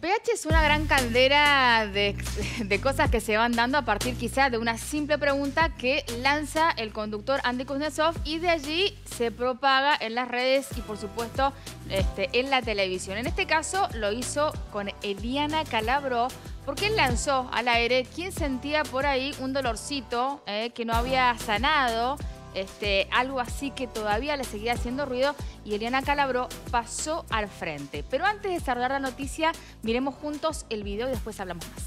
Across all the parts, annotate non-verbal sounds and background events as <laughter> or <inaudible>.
PH es una gran caldera de, cosas que se van dando a partir quizá de una simple pregunta que lanza el conductor Andy Kuznetsov y de allí se propaga en las redes y por supuesto este, en la televisión. En este caso lo hizo con Eliana Calabro porque él lanzó al aire quién sentía por ahí un dolorcito eh, que no había sanado este, algo así que todavía le seguía haciendo ruido y Eliana Calabro pasó al frente. Pero antes de cerrar la noticia, miremos juntos el video y después hablamos más.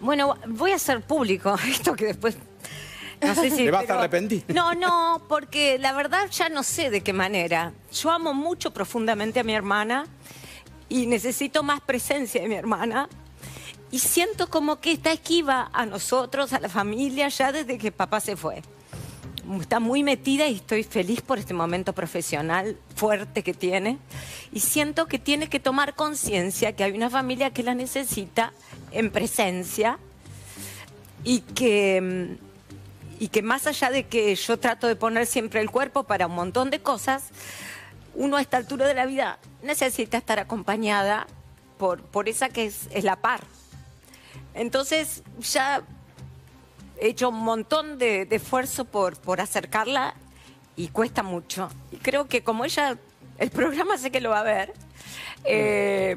Bueno, voy a hacer público <laughs> esto que después... No sé si... ¿Te vas a arrepentir? <laughs> No, no, porque la verdad ya no sé de qué manera. Yo amo mucho profundamente a mi hermana y necesito más presencia de mi hermana. Y siento como que está esquiva a nosotros, a la familia, ya desde que papá se fue está muy metida y estoy feliz por este momento profesional fuerte que tiene. Y siento que tiene que tomar conciencia que hay una familia que la necesita en presencia y que, mm, y que más allá de que yo trato de poner siempre el cuerpo para un montón de cosas, uno a esta altura de la vida necesita estar acompañada por, por esa que es, es la par. Entonces ya he hecho un montón de, esfuerzo por, por acercarla y cuesta mucho. Y creo que como ella, el programa sé que lo va a ver, eh,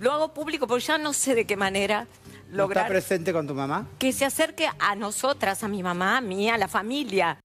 lo hago público porque ya no sé de qué manera lograr... ¿Está presente con tu mamá? Que se acerque a nosotras, a mi mamá, a mí, a la familia.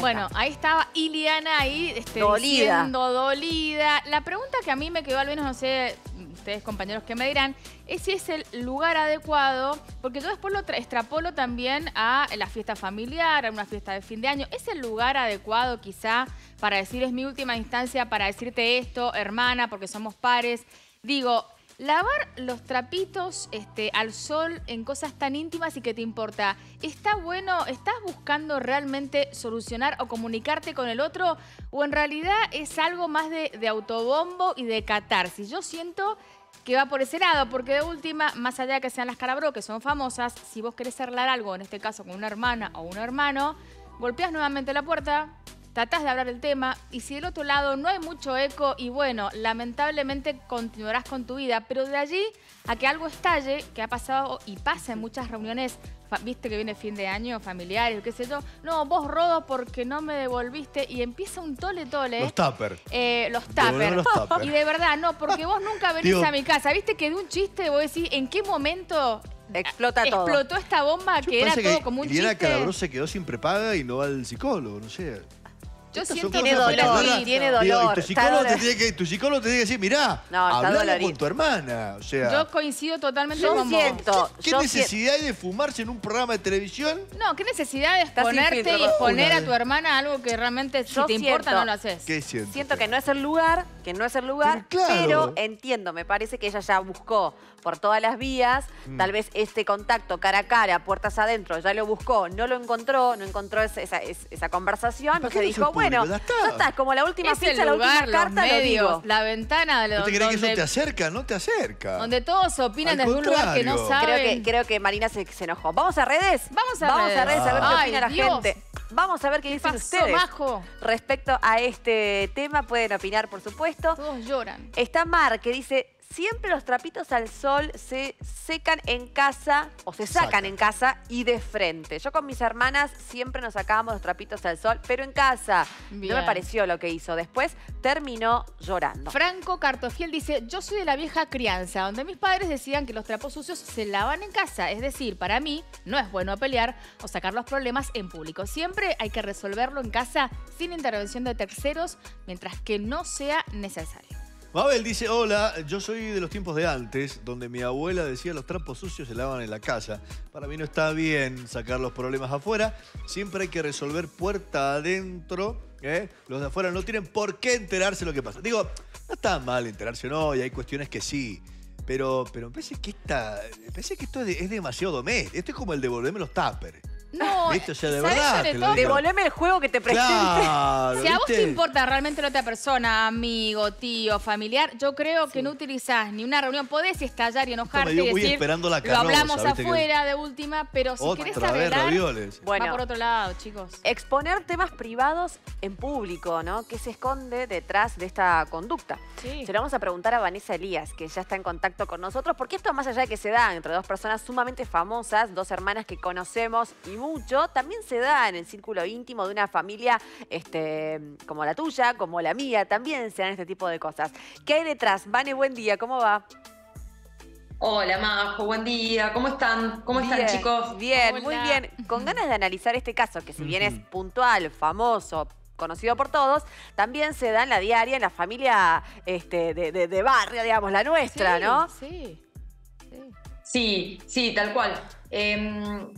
bueno, ahí estaba Iliana ahí este, dolida. dolida. La pregunta que a mí me quedó, al menos no sé ustedes compañeros que me dirán, es si es el lugar adecuado, porque yo después lo extrapolo también a la fiesta familiar, a una fiesta de fin de año. ¿Es el lugar adecuado quizá para decir es mi última instancia para decirte esto, hermana, porque somos pares? Digo, Lavar los trapitos este, al sol en cosas tan íntimas y que te importa, ¿está bueno? ¿Estás buscando realmente solucionar o comunicarte con el otro? ¿O en realidad es algo más de, autobombo y de catarsis? Yo siento que va por ese lado, porque de última, más allá de que sean las carabro, que son famosas, si vos querés arreglar algo, en este caso con una hermana o un hermano, golpeas nuevamente la puerta, tratás de hablar el tema y si del otro lado no hay mucho eco y bueno, lamentablemente continuarás con tu vida, pero de allí a que algo estalle, que ha pasado y pasa en muchas reuniones, viste que viene fin de año, familiares, qué sé yo, no, vos rodo porque no me devolviste y empieza un tole tole. Los tupper. Eh, los tupper. <laughs> Y de verdad, no, porque vos nunca venís a mi casa, viste que de un chiste vos decís, ¿en qué momento Explota todo. Explotó esta bomba que era todo como un chiste. Calabró se quedó sin prepaga y no va al psicólogo, no sé. Yo siento que tiene dolor, tiene dolor. tu, psicólogo te tiene que, tu psicólogo te tiene que decir, mirá, no, con tu hermana. O sea, yo coincido totalmente yo con siento, ¿Qué necesidad hay de fumarse en un programa de televisión? No, ¿qué necesidad de exponerte y exponer a tu hermana algo que realmente si te importa no lo haces? ¿Qué siento? Siento que no es el lugar, que no es el lugar, pero, entiendo, me parece que ella ya buscó por todas las vías, mm. tal vez este contacto cara a cara, puertas adentro, ya lo buscó, no lo encontró, no encontró esa, esa, conversación, entonces dijo, bueno, ya está. como la última ficha, la última carta, lo digo. La ventana de ¿No te crees que eso te acerca? No te acerca. Donde todos opinan desde un lugar que no saben. Creo que, creo que Marina se, enojó. ¿Vamos a redes? Vamos a Vamos redes. a redes a ver qué opina la gente. Vamos a ver qué, dicen ustedes. Respecto a este tema, pueden opinar, por supuesto. Todos lloran. Está Mar, que dice, siempre los trapitos al sol se secan en casa o se sacan en casa y de frente. Yo con mis hermanas siempre nos sacábamos los trapitos al sol, pero en casa. No me pareció lo que hizo. Después terminó llorando. Franco Cartofiel dice, yo soy de la vieja crianza, donde mis padres decían que los trapos sucios se lavan en casa. Es decir, para mí no es bueno pelear o sacar los problemas en público. Siempre hay que resolverlo en casa sin intervención de terceros mientras que no sea necesario. Mabel dice, hola, yo soy de los tiempos de antes, donde mi abuela decía los trampos sucios se lavan en la casa. Para mí no está bien sacar los problemas afuera, siempre hay que resolver puerta adentro. ¿eh? Los de afuera no tienen por qué enterarse lo que pasa. Digo, no está mal enterarse, no, y hay cuestiones que sí. Pero, pero me parece que, esta, que esto es, demasiado doméstico. Esto es como el devolverme los tuppers. No, <laughs> Esto ya de verdad. Devolveme el juego que te presté. si a vos te importa realmente la otra persona, amigo, tío, familiar, yo creo que no utilizás ni una reunión. Podés estallar y enojarte y decir, esperando la lo hablamos afuera de última, pero si querés arreglar, bueno, va por otro lado, chicos. Exponer temas privados en público, ¿no? ¿Qué se esconde detrás de esta conducta? Se lo vamos a preguntar a Vanessa Elías, que ya está en contacto con nosotros, porque esto más allá de que se da entre dos personas sumamente famosas, dos hermanas que conocemos y mucho, también se da en el círculo íntimo de una familia este, como la tuya, como la mía, también se dan este tipo de cosas. ¿Qué hay detrás? Vane, buen día, ¿cómo va? Hola Majo, buen día, ¿cómo están? ¿Cómo están chicos? Bien, muy bien. Con ganas de analizar este caso, que si bien es puntual, famoso, conocido por todos, también se da en la diaria, en la familia este, de, barrio, digamos, la nuestra, ¿no? Sí, sí. Sí, sí, tal cual. Em,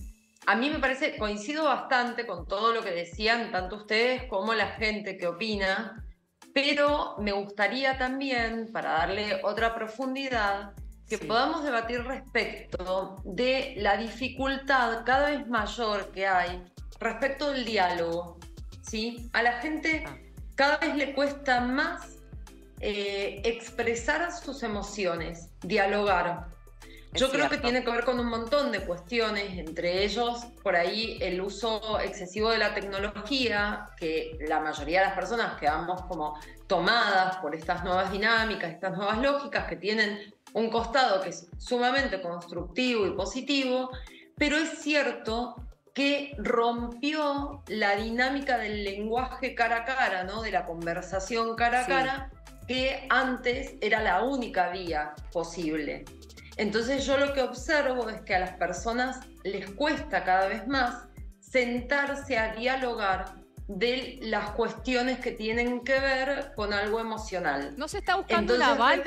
a mí me parece, coincido bastante con todo lo que decían tanto ustedes como la gente que opina, pero me gustaría también, para darle otra profundidad, que podamos debatir respecto de la dificultad cada vez mayor que hay respecto del diálogo. ¿sí? A la gente ah. cada vez le cuesta más eh, expresar sus emociones, dialogar. Yo creo que tiene que ver con un montón de cuestiones, entre ellos por ahí el uso excesivo de la tecnología, que la mayoría de las personas quedamos como tomadas por estas nuevas dinámicas, estas nuevas lógicas que tienen un costado que es sumamente constructivo y positivo, pero es cierto que rompió la dinámica del lenguaje cara a cara, ¿no? de la conversación cara a cara, que antes era la única vía posible. Entonces yo lo que observo es que a las personas les cuesta cada vez más sentarse a dialogar de las cuestiones que tienen que ver con algo emocional. No se está buscando aval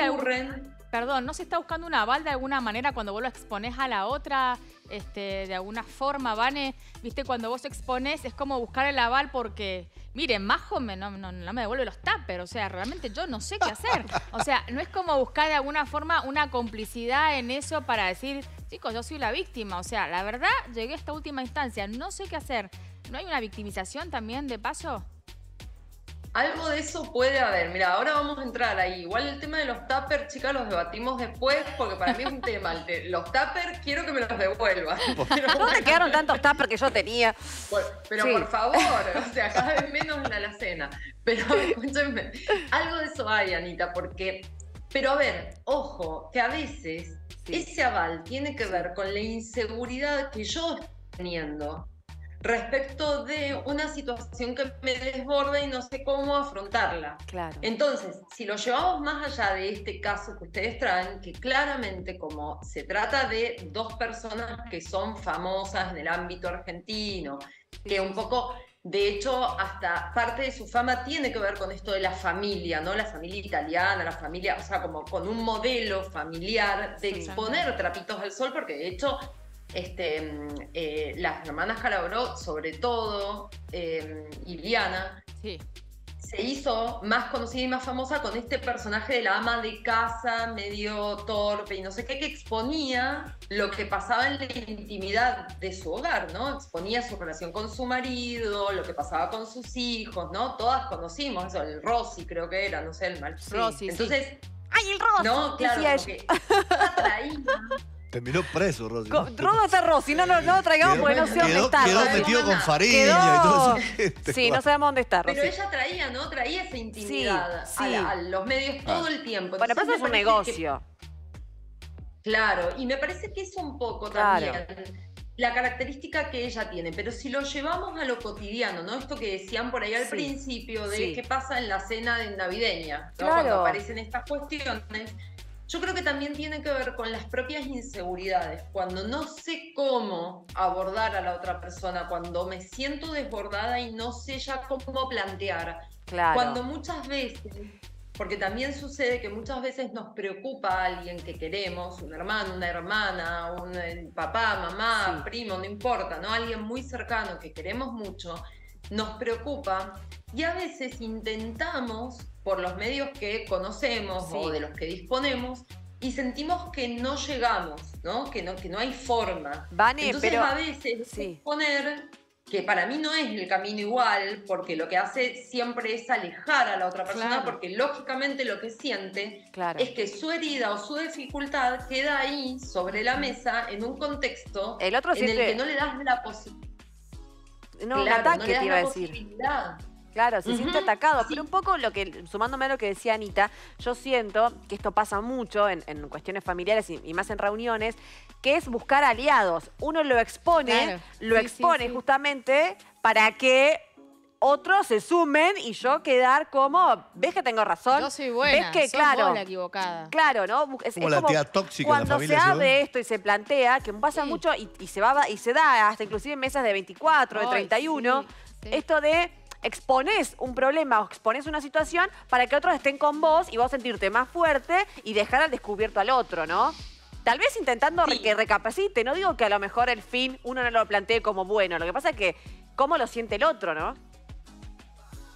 Perdón, ¿no se está buscando una aval de alguna manera cuando vos lo expones a la otra? Este, de alguna forma, Vane, viste, cuando vos expones es como buscar el aval porque, miren, Majo me, no, no, me devuelve los tuppers, o sea, realmente yo no sé qué hacer. O sea, no es como buscar de alguna forma una complicidad en eso para decir, chicos, yo soy la víctima. O sea, la verdad, llegué a esta última instancia, no sé qué hacer. ¿No hay una victimización también de paso? Algo de eso puede haber. Mira, ahora vamos a entrar ahí. Igual el tema de los tuppers, chicas, los debatimos después porque para mí es un tema. Los tuppers quiero que me los devuelvan. ¿Dónde <laughs> quedaron tantos tuppers que yo tenía? pero por <laughs> favor, o sea, cada vez menos en la alacena. Pero <laughs> escúchenme, algo de eso hay, Anita, porque... Pero a ver, ojo, que a veces ese aval tiene que ver con la inseguridad que yo estoy teniendo respecto de una situación que me desborda y no sé cómo afrontarla. Claro. Entonces, si lo llevamos más allá de este caso que ustedes traen, que claramente como se trata de dos personas que son famosas en el ámbito argentino, que un poco de hecho, hasta parte de su fama tiene que ver con esto de la familia, ¿no? La familia italiana, la familia, o sea, como con un modelo familiar de exponer trapitos al sol, porque de hecho este, mm, eh, las hermanas Calabró, sobre todo eh, Iliana, se hizo más conocida y más famosa con este personaje de la ama de casa, medio torpe y no sé qué, que exponía lo que pasaba en la intimidad de su hogar, ¿no? Exponía su relación con su marido, lo que pasaba con sus hijos, ¿no? Todas conocimos eso, el Rossi creo que era, no sé, el mal. Rossi, Entonces, ¡ay, el Rossi! No, claro, porque Terminó preso, Rosy. ¿Dónde está Rosy? No, no, no lo traigamos porque no sé dónde está. Quedó metido con Fariña y todo eso. Sí, no sabemos dónde está, Rosy. Pero ella traía, ¿no? Traía esa intimidad A, los medios todo ah. el tiempo. bueno, pero eso es un negocio. Claro, y me parece que es un poco también la característica que ella tiene, pero si lo llevamos a lo cotidiano, ¿no? Esto que decían por ahí al principio de qué pasa en la cena de navideña, cuando aparecen estas cuestiones, yo creo que también tiene que ver con las propias inseguridades. Cuando no sé cómo abordar a la otra persona, cuando me siento desbordada y no sé ya cómo plantear. Cuando muchas veces, porque también sucede que muchas veces nos preocupa a alguien que queremos, un hermano, una hermana, un eh, papá, mamá, primo, no importa, ¿no? Alguien muy cercano que queremos mucho, nos preocupa y a veces intentamos por los medios que conocemos o de los que disponemos, y sentimos que no llegamos, ¿no? Que no, que no hay forma. Vane, Entonces pero... a veces sí. poner que para mí no es el camino igual, porque lo que hace siempre es alejar a la otra persona, porque lógicamente lo que siente es que su herida o su dificultad queda ahí sobre la mesa en un contexto en el que no le das la posibilidad. No, claro, te iba a decir. Claro, se siente atacado. Pero un poco lo que, sumándome a lo que decía Anita, yo siento que esto pasa mucho en, cuestiones familiares y, más en reuniones, que es buscar aliados. Uno lo expone, lo expone justamente para que otros se sumen y yo quedar como, ves que tengo razón. Yo soy buena, ves que, claro, la equivocada. Claro, ¿no? Es, como la tía tóxica Cuando se habla esto y se plantea, que pasa mucho y, se va y se da hasta inclusive en mesas de 24, de 31, esto de expones un problema o expones una situación para que otros estén con vos y vos sentirte más fuerte y dejar al descubierto al otro, ¿no? Tal vez intentando que recapacite, no digo que a lo mejor el fin uno no lo plantee como bueno, lo que pasa es que cómo lo siente el otro, ¿no?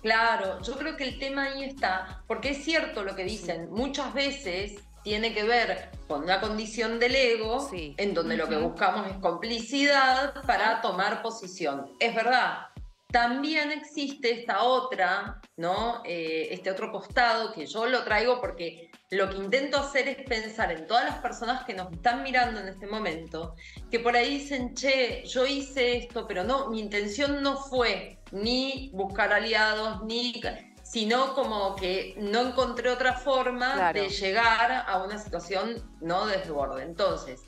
Claro, yo creo que el tema ahí está, porque es cierto lo que dicen, muchas veces tiene que ver con una condición del ego, en donde lo que buscamos es complicidad para tomar posición. Es verdad, también existe esta otra, ¿no? Eh, este otro costado que yo lo traigo porque lo que intento hacer es pensar en todas las personas que nos están mirando en este momento, que por ahí dicen, che, yo hice esto, pero no, mi intención no fue ni buscar aliados, ni sino como que no encontré otra forma de llegar a una situación no desborde. Entonces,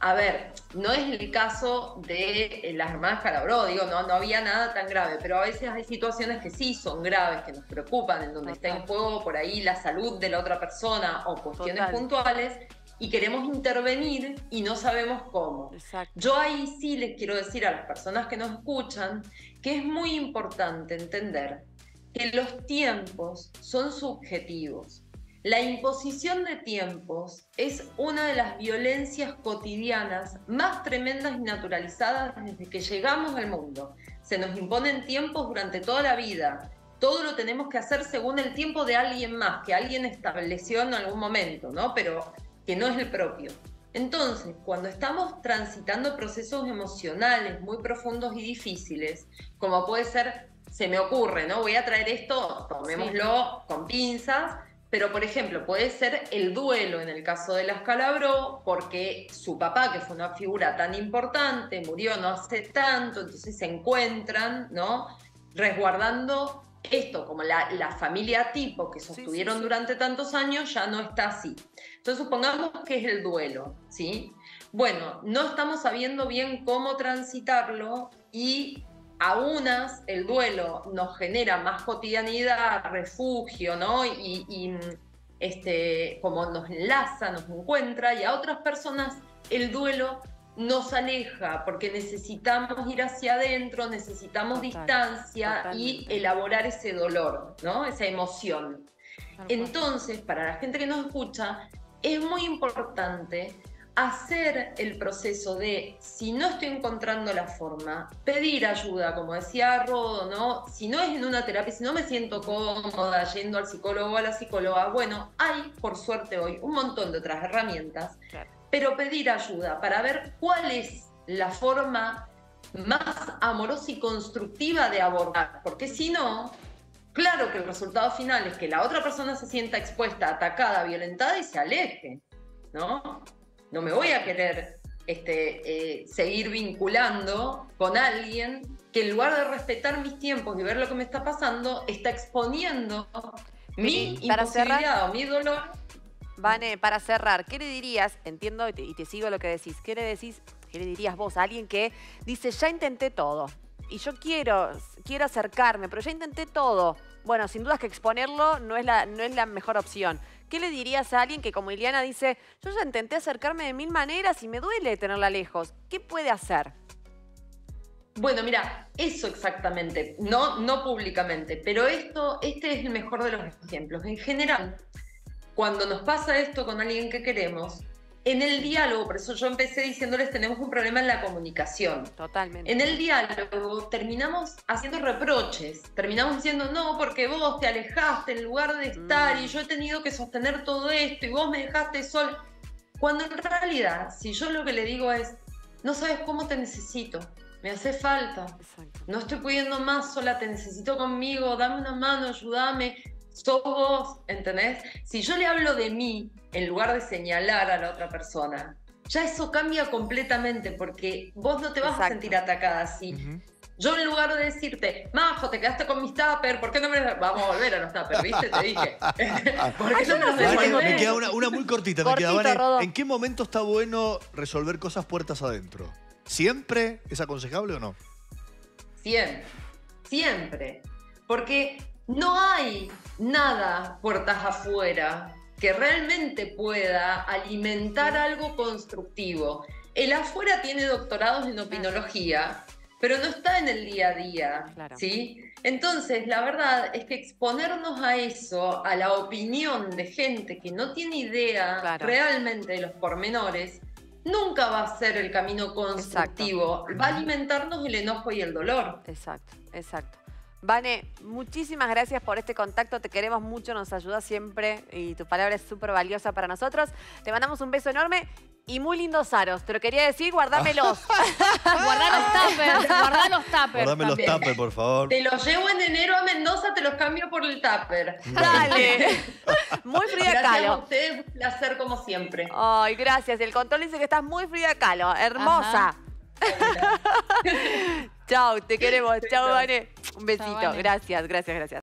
a ver, no es el caso de eh, las hermanas Calabró, digo, no, no había nada tan grave, pero a veces hay situaciones que sí son graves, que nos preocupan, en donde está en juego por ahí la salud de la otra persona o cuestiones puntuales y queremos intervenir y no sabemos cómo. Yo ahí sí les quiero decir a las personas que nos escuchan que es muy importante entender que los tiempos son subjetivos la imposición de tiempos es una de las violencias cotidianas más tremendas y naturalizadas desde que llegamos al mundo. Se nos imponen tiempos durante toda la vida. Todo lo tenemos que hacer según el tiempo de alguien más, que alguien estableció en algún momento, ¿no? Pero que no es el propio. Entonces, cuando estamos transitando procesos emocionales muy profundos y difíciles, como puede ser, se me ocurre, ¿no? Voy a traer esto, tomémoslo con pinzas, pero, por ejemplo, puede ser el duelo en el caso de las Calabró, porque su papá, que fue una figura tan importante, murió no hace tanto, entonces se encuentran, ¿no? Resguardando esto, como la, familia tipo que sostuvieron durante tantos años, ya no está así. Entonces, supongamos que es el duelo, ¿sí? Bueno, no estamos sabiendo bien cómo transitarlo y a unas el duelo nos genera más cotidianidad, refugio, ¿no? Y, este, como nos enlaza, nos encuentra, y a otras personas el duelo nos aleja porque necesitamos ir hacia adentro, necesitamos distancia y elaborar ese dolor, ¿no? Esa emoción. Entonces, para la gente que nos escucha, es muy importante hacer el proceso de, si no estoy encontrando la forma, pedir ayuda, como decía Rodo, ¿no? Si no es en una terapia, si no me siento cómoda yendo al psicólogo o a la psicóloga, bueno, hay, por suerte hoy, un montón de otras herramientas, pero pedir ayuda para ver cuál es la forma más amorosa y constructiva de abordar, porque si no, claro que el resultado final es que la otra persona se sienta expuesta, atacada, violentada y se aleje, ¿no? No me voy a querer este, eh, seguir vinculando con alguien que en lugar de respetar mis tiempos y ver lo que me está pasando, está exponiendo mi imposibilidad o mi dolor. Vane, para cerrar, ¿qué le dirías? Entiendo y te, sigo lo que decís. ¿Qué le decís? ¿Qué le dirías vos a alguien que dice, ya intenté todo? Y yo quiero, quiero acercarme, pero ya intenté todo. Bueno, sin duda que exponerlo no es la, no es la mejor opción. ¿Qué le dirías a alguien que como Iliana dice, yo ya intenté acercarme de mil maneras y me duele tenerla lejos? ¿Qué puede hacer? Bueno, mira, eso exactamente, no, no públicamente, pero esto, este es el mejor de los ejemplos. En general, cuando nos pasa esto con alguien que queremos, en el diálogo, por eso yo empecé diciéndoles tenemos un problema en la comunicación. Totalmente. En el diálogo terminamos haciendo reproches, terminamos diciendo, no, porque vos te alejaste en lugar de estar y mm. yo he tenido que sostener todo esto y vos me dejaste sol. Cuando en realidad, si yo lo que le digo es, no sabes cómo te necesito, me hace falta, no estoy pudiendo más sola, te necesito conmigo, dame una mano, ayúdame, sos vos, ¿entendés? Si yo le hablo de mí en lugar de señalar a la otra persona, ya eso cambia completamente porque vos no te vas a sentir atacada así. Yo en lugar de decirte, Majo, te quedaste con mis tupper, ¿por qué no me Vamos a volver a los tupper, ¿viste? Te dije. <laughs> ¿Por qué no me Me queda una, muy cortita. me queda, ¿En qué momento está bueno resolver cosas puertas adentro? ¿Siempre es aconsejable o no? Siempre. Siempre. Porque no hay nada puertas afuera que realmente pueda alimentar algo constructivo. El afuera tiene doctorados en opinología, pero no está en el día a día, ¿sí? Entonces, la verdad es que exponernos a eso, a la opinión de gente que no tiene idea realmente de los pormenores, nunca va a ser el camino constructivo. Va a alimentarnos el enojo y el dolor. Exacto, exacto. Vane, muchísimas gracias por este contacto, te queremos mucho, nos ayuda siempre y tu palabra es súper valiosa para nosotros. Te mandamos un beso enorme y muy lindos aros. Te lo quería decir, guardámelos. <laughs> Guardá los tuppers, guardá los tuppers. Guardame los tuppers, por favor. Te los llevo en enero a Mendoza, te los cambio por el tupper. Dale. <laughs> muy fría gracias calo. a ustedes, un placer como siempre. Ay, gracias. El control dice que estás muy fría calo. Hermosa. <laughs> Chao, te queremos. Chao, Vane. Un besito. Gracias, gracias, gracias.